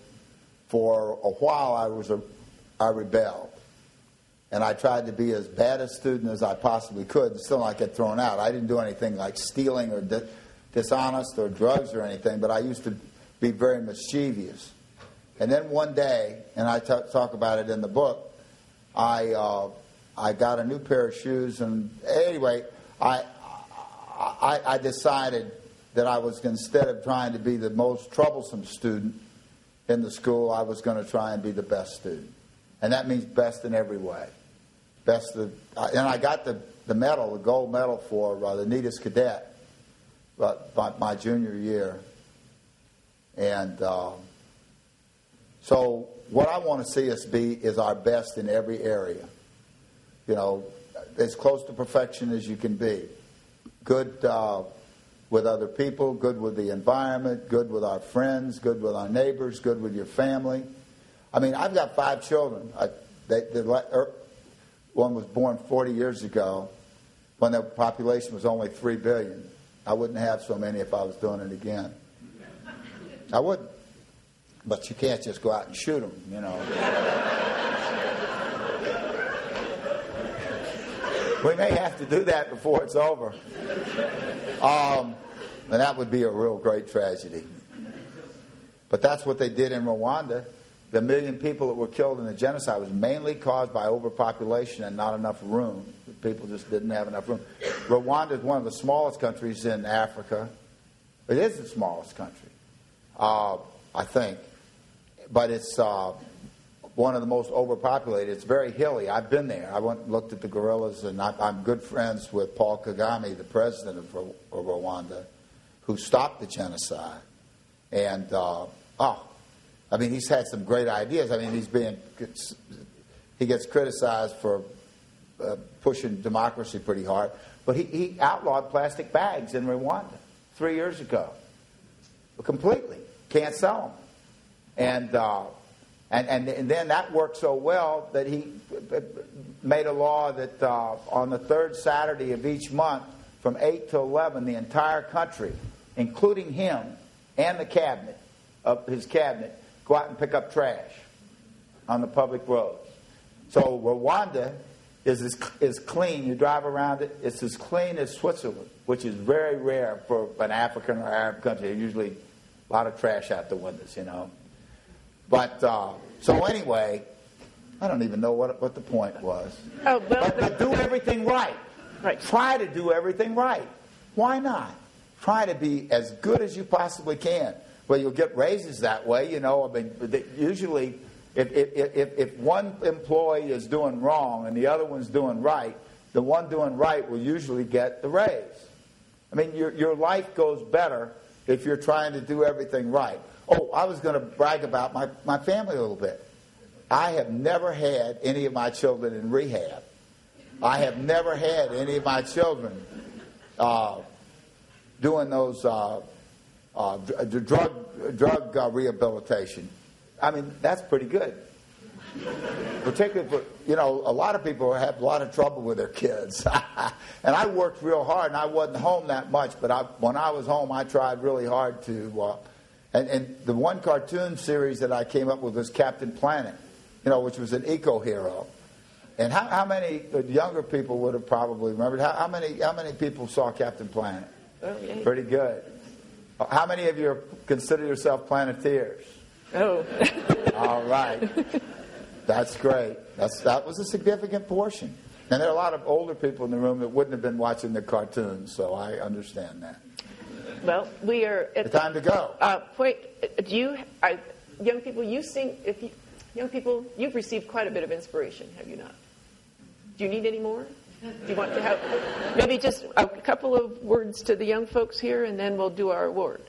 for a while I was a, I rebelled, and I tried to be as bad a student as I possibly could, and still not get thrown out. I didn't do anything like stealing or di- dishonest or drugs or anything, but I used to be very mischievous. And then one day, and I t- talk about it in the book, I uh, I got a new pair of shoes, and anyway, I I, I decided that I was, instead of trying to be the most troublesome student in the school, I was going to try and be the best student. And that means best in every way. Best of, and I got the, the medal, the gold medal for uh, the neatest cadet uh, by my junior year. And uh, so what I want to see us be is our best in every area. You know, as close to perfection as you can be good uh, with other people, good with the environment, good with our friends, good with our neighbors, good with your family. I mean, I've got five children. I, they, the, er, one was born 40 years ago when the population was only 3 billion. I wouldn't have so many if I was doing it again. I wouldn't. But you can't just go out and shoot them, you know. (laughs) We may have to do that before it's over. Um, and that would be a real great tragedy. But that's what they did in Rwanda. The million people that were killed in the genocide was mainly caused by overpopulation and not enough room. People just didn't have enough room. Rwanda is one of the smallest countries in Africa. It is the smallest country, uh, I think. But it's uh, one of the most overpopulated. It's very hilly. I've been there. I went and looked at the gorillas, and I, am good friends with Paul Kagame, the president of, of Rwanda, who stopped the genocide. And, uh, oh, I mean, he's had some great ideas. I mean, he's being, he gets criticized for uh, pushing democracy pretty hard, but he, he outlawed plastic bags in Rwanda three years ago. Completely. Can't sell them. And, uh, and, and, and then that worked so well that he made a law that uh, on the third Saturday of each month, from 8 to 11, the entire country, including him and the cabinet, of his cabinet, go out and pick up trash on the public roads. So Rwanda is is clean. You drive around it, it's as clean as Switzerland, which is very rare for an African or Arab country. They're usually a lot of trash out the windows, you know. But uh, so anyway, I don't even know what what the point was. Oh, well, but, but do everything right. Right. Try to do everything right. Why not? Try to be as good as you possibly can. Well, you'll get raises that way, you know. I mean, usually, if, if, if, if one employee is doing wrong and the other one's doing right, the one doing right will usually get the raise. I mean, your, your life goes better if you're trying to do everything right. Oh, I was going to brag about my, my family a little bit. I have never had any of my children in rehab. I have never had any of my children uh, doing those uh, uh, drug drug uh, rehabilitation. I mean, that's pretty good. Particularly for, you know, a lot of people have a lot of trouble with their kids. (laughs) and I worked real hard, and I wasn't home that much, but I, when I was home, I tried really hard to. Uh, and, and the one cartoon series that I came up with was Captain Planet, you know, which was an eco hero. And how, how many younger people would have probably remembered? How, how, many how many people saw Captain Planet? Yeah. Pretty good. How many of you consider yourself planeteers? Oh. All right. That's great. That's, that was a significant portion. And there are a lot of older people in the room that wouldn't have been watching the cartoons, so I understand that. Well, we are at the time to go. Uh, wait, do you, I, young people, you sing, if you, young people, you've received quite a bit of inspiration, have you not? Do you need any more? Do you want to have maybe just a couple of words to the young folks here, and then we'll do our award?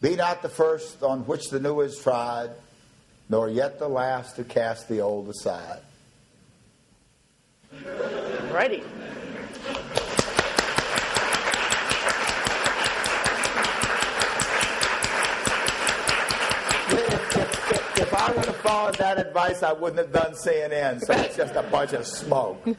Be not the first on which the new is tried, nor yet the last to cast the old aside. Righty. If I would have followed that advice, I wouldn't have done CNN. So it's just a bunch of smoke. (laughs)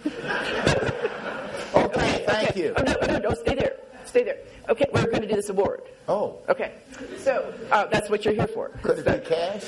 Okay, thank okay. you. Oh, no, no, no, stay there. Stay there. Okay, we're going to do this award. Oh. Okay. So uh, that's what you're here for. Could it be cash?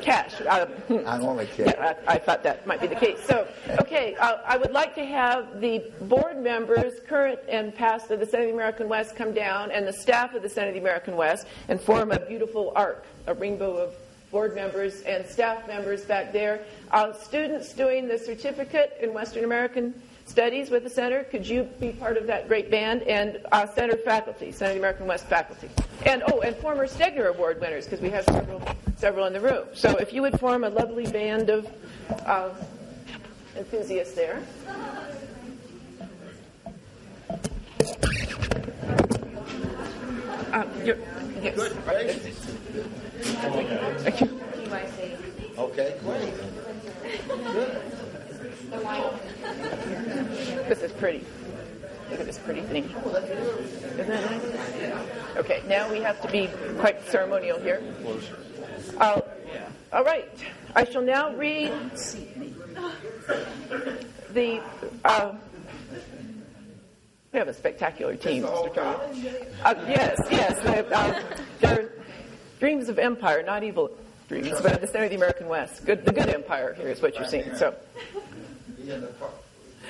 (laughs) cash. I'm only kidding. Yeah, I, I, thought that might be the case. So, okay, uh, I would like to have the board members, current and past of the Center of the American West, come down, and the staff of the Center of the American West, and form a beautiful arc, a rainbow of board members and staff members back there. Uh, students doing the certificate in Western American Studies with the center, could you be part of that great band? And uh, center faculty, Center of the American West faculty. And oh, and former Stegner Award winners, because we have several, several in the room. So if you would form a lovely band of uh, enthusiasts there. Uh, yes. Good. Okay, great. This is pretty. Look at this pretty thing. Isn't that nice? Okay, now we have to be quite ceremonial here. All right. I shall now read the. Uh, we have a spectacular team, Mr. Turner. Uh, yes, yes. Uh, they're dreams of empire, not evil dreams, but at the center of the American West. Good, the good empire here is what you're seeing. So.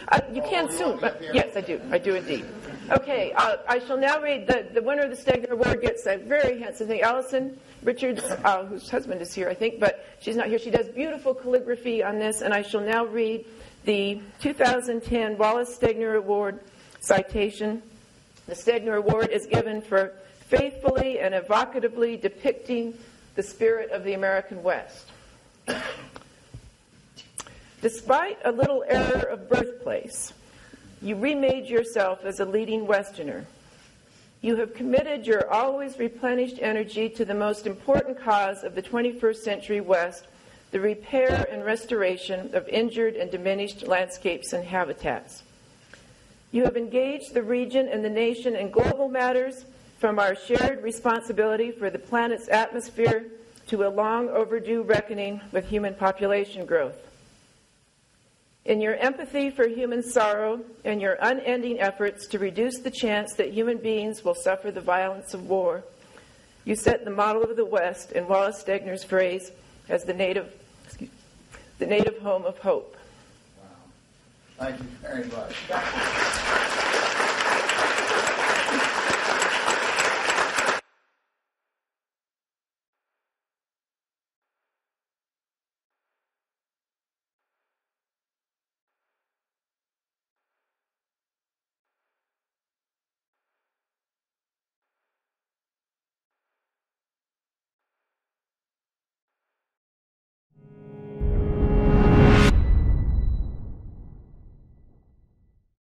Uh, you can soon, but yes, I do. I do indeed. Okay, uh, I shall now read the, the winner of the Stegner Award gets a very handsome thing. Allison Richards, uh, whose husband is here, I think, but she's not here. She does beautiful calligraphy on this, and I shall now read the 2010 Wallace Stegner Award citation. The Stegner Award is given for faithfully and evocatively depicting the spirit of the American West. Despite a little error of birthplace, you remade yourself as a leading Westerner. You have committed your always replenished energy to the most important cause of the 21st century West the repair and restoration of injured and diminished landscapes and habitats. You have engaged the region and the nation in global matters from our shared responsibility for the planet's atmosphere to a long overdue reckoning with human population growth. In your empathy for human sorrow and your unending efforts to reduce the chance that human beings will suffer the violence of war, you set the model of the West, in Wallace Stegner's phrase, as the native, excuse, the native home of hope. Wow. Thank you very much.